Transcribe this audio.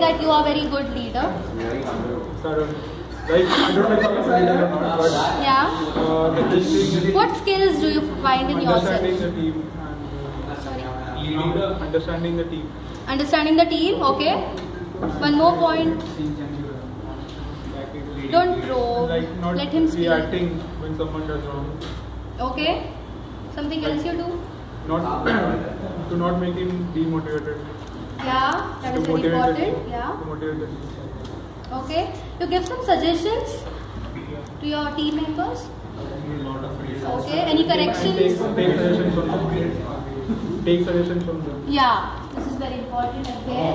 that you are very good leader. So I don't, like, I don't know if I'm a leader or not, but Yeah. uh, the key What skills do you find in yourself? understanding the team and Sorry. uh, understanding the team. Understanding the team. Okay. One more point. Don't probe. like not Let him speak. reacting when someone does wrong. Okay. Something else you do? Not to not make him demotivated. Yeah. That to is very important. Yeah. To motivate the team. Okay. You give some suggestions to your team members. Okay. Any take, corrections? take suggestions from them. Take suggestions from them. Yeah. This is very important again.